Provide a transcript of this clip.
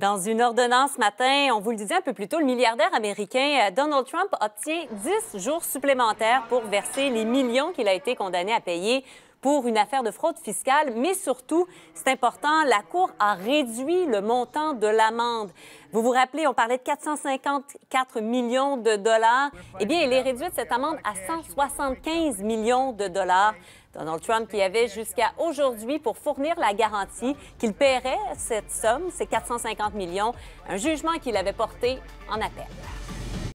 Dans une ordonnance ce matin, on vous le disait un peu plus tôt, le milliardaire américain euh, Donald Trump obtient 10 jours supplémentaires pour verser les millions qu'il a été condamné à payer pour une affaire de fraude fiscale, mais surtout, c'est important, la Cour a réduit le montant de l'amende. Vous vous rappelez, on parlait de 454 millions de dollars. Eh bien, elle est réduite, cette amende, à 175 millions de dollars. Donald Trump qui avait jusqu'à aujourd'hui pour fournir la garantie qu'il paierait cette somme, ces 450 millions, un jugement qu'il avait porté en appel.